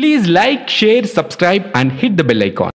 Please like, share, subscribe and hit the bell icon.